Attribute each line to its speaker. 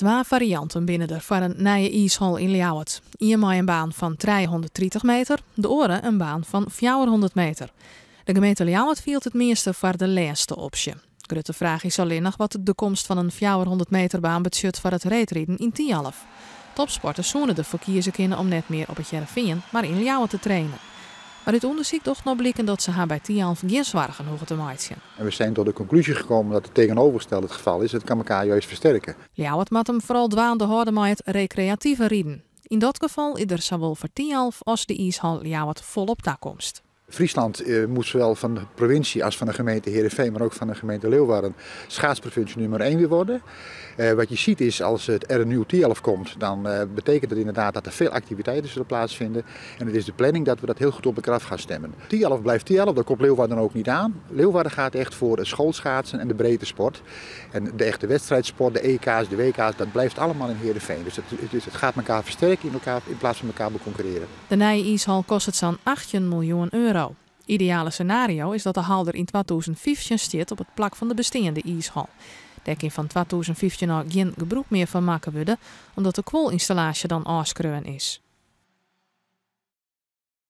Speaker 1: Twee varianten binnen er voor een nieuwe ijshal in Ljouwert. Met een baan van 330 meter, de andere een baan van 400 meter. De gemeente Ljouwert viel het meeste voor de laatste optie. Grote vraag is alleen nog wat de komst van een 400 meter baan budget voor het reetrieden in Tialf. Topsporters zoenen ervoor kiezen kunnen om net meer op het Jereveen, maar in Ljouwert te trainen. Maar dit onderzoek toch nog blikken dat ze haar bij Tialf geen zorgen hoeven te maken.
Speaker 2: En we zijn tot de conclusie gekomen dat het tegenovergestelde het geval is. Het kan elkaar juist versterken.
Speaker 1: Ljouwert moet hem vooral dwaande houden met recreatieve rieden. In dat geval is er zowel voor Tialf als de ijshal Ljouwert volop toekomst.
Speaker 2: Friesland eh, moet zowel van de provincie als van de gemeente Heerenveen, maar ook van de gemeente Leeuwarden, schaatsprovincie nummer 1 weer worden. Eh, wat je ziet is, als het er een nieuw T11 komt, dan eh, betekent dat inderdaad dat er veel activiteiten zullen plaatsvinden. En het is de planning dat we dat heel goed op elkaar af gaan stemmen. T11 blijft T11, daar komt Leeuwarden ook niet aan. Leeuwarden gaat echt voor schoolschaatsen en de breedte sport. En de echte wedstrijdsport, de EK's, de WK's, dat blijft allemaal in Heerenveen. Dus het, het, gaat elkaar versterken in, elkaar, in plaats van elkaar beconcurreren.
Speaker 1: De nieuwe ijshal kost het zo'n 18 miljoen euro. Ideale scenario is dat de hal er in 2015 staat op het plak van de bestaande ijshal. Daar van 2015 al geen gebruik meer van maken worden, omdat de kwoolinstallatie dan afskreun is.